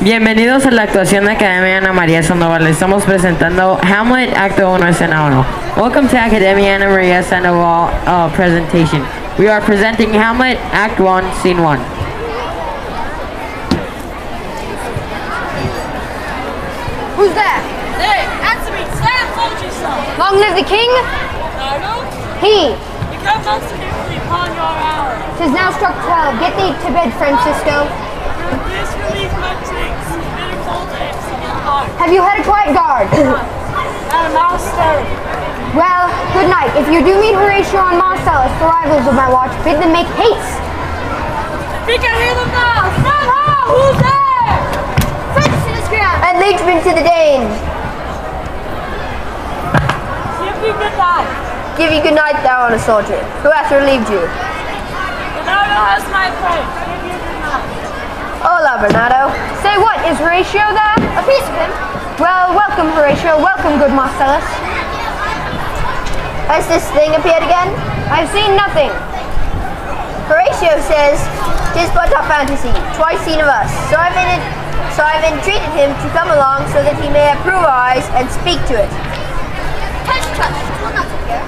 Bienvenidos a la actuación de Academia Ana María Sandoval. Estamos presentando Hamlet Acto 1 Escena 1. Welcome to Academia Ana María Sandoval uh, presentation. We are presenting Hamlet Act 1 Scene 1. Who's that? Hey, answer me. Slam told you so. Long live the king? Arnold, He. you come most carefully upon your hour. Tis now struck twelve. Get thee to bed, Francisco. This relief my cheeks, bitter cold aches in your heart. Have you had a quiet guard? And a well, good night. If you do meet Horatio and Marcellus, the rivals of my watch, bid them make haste. I think I hear them now. Somehow, who's there? Francisco! And liegeman to the Danes. Give me good night. Give you good night, thou honest soldier. Who hath relieved you? Bernardo has my place. Give you good night. Hola, Bernardo. Say what, is Horatio there? A piece of him. Well, welcome, Horatio. Welcome, good Marcellus. Has this thing appeared again? I've seen nothing. Horatio says, "Tis but a fantasy, twice seen of us." So I've in so I've entreated him to come along so that he may approve our eyes and speak to it. Touch, touch. Will not appear.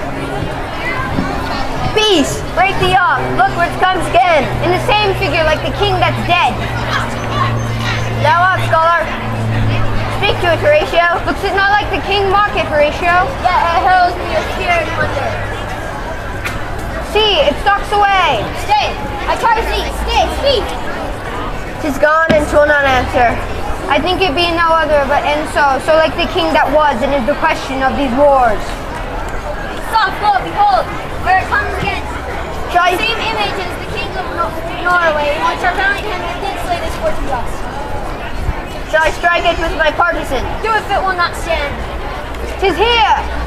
Peace! Break thee off! Look it comes again! In the same figure like the king that's dead. Thou art, scholar. Speak to it, Horatio. Looks it not like the king market, Horatio? Yeah, it holds me with fear and wonder. See, it stalks away. Stay! I try to see. Stay, speak! Tis gone and twill not answer. I think it be no other but Enso, so like the king that was and is the question of these wars. Soft, go, behold, where it comes I, Same image as the king of Nor- Norway, in which our valiant Henry did slay this Fortinbras. shall I strike it with my partisan? Do if it will not stand. Tis here! Kill! Tis gone!